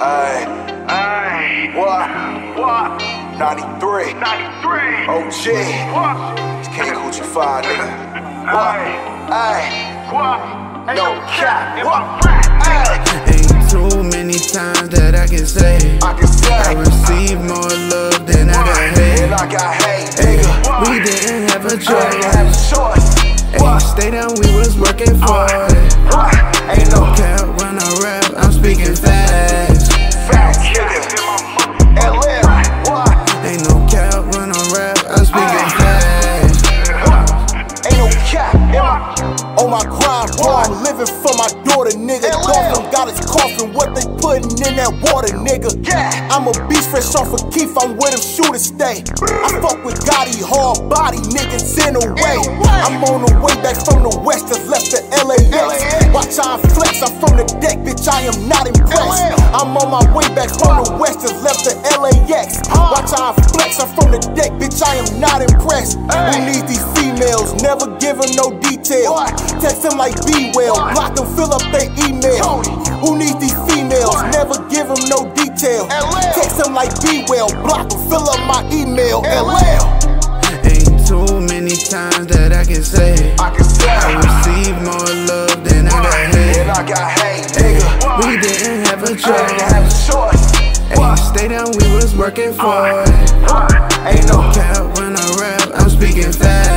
Ay, Ay, what? what? 93. 93. OG. What? It's King Coogi 5, nigga. Ay, Ay, what? Ain't No no cap. cap in my rap. ay. Ain't too many times that I can say I can say I say. received more love than I got And hate. I got hate, nigga. We didn't have a I didn't have choice. a choice. Ain't stay down, we was working for it. Ain't no My grind, bro, I'm living for my daughter, nigga. Dolphin got his coffin, what they putting in that water, nigga. Yeah. I'm a beast fresh off of Keith, I'm with him, shoot or stay. I fuck with Gotti, hard body, niggas in the way. I'm on the way back from the west, just left the LAX. Watch how I flex, I'm from the deck, bitch, I am not impressed. I'm on my way back from the west, just left the LAX. Watch how I flex, I'm from the deck, bitch, I am not impressed. Who needs these females? Never give them no detail. Text them like be well, block them, fill up their email. Who needs these females? Never give them no detail. Text them like be well, block them, fill up my email. Ain't stay we was working for it. Uh, uh. Ain't no Cap when I rap, I'm speaking fast.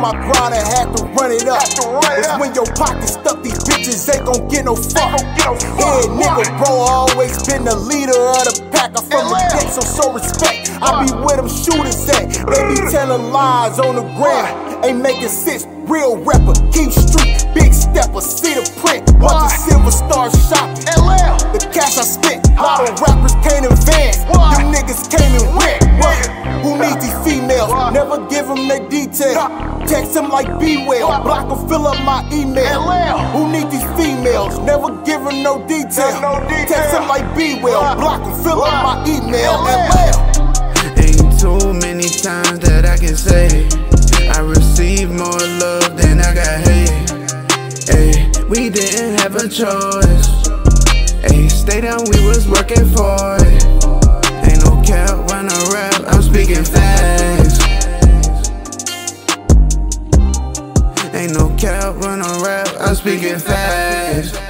My grind and had to run it up. It's when your pockets stuck, these bitches ain't gon' get no fuck. Yeah, nigga, bro, always been the leader of the pack. I'm from the deck, so show respect. I be where them shooters at. They be telling lies on the ground. Ain't making sense. Real rapper, keep street, big stepper, see the print. Watch the silver star shop. LL, the cash I spent. Lot of rappers can't advance. Their. Text them like be well. Block them, fill up my email. Who need these females? Never give them no detail. Text them like be well. Block them, fill up my email. LL. Ain't too many times that I can say I received more love than I got hate. Ay, we didn't have a choice. Ay, stay down, we was working for it. Ain't no cap when I rap, I'm speaking fast. Cap when I rap, I'm speaking fast.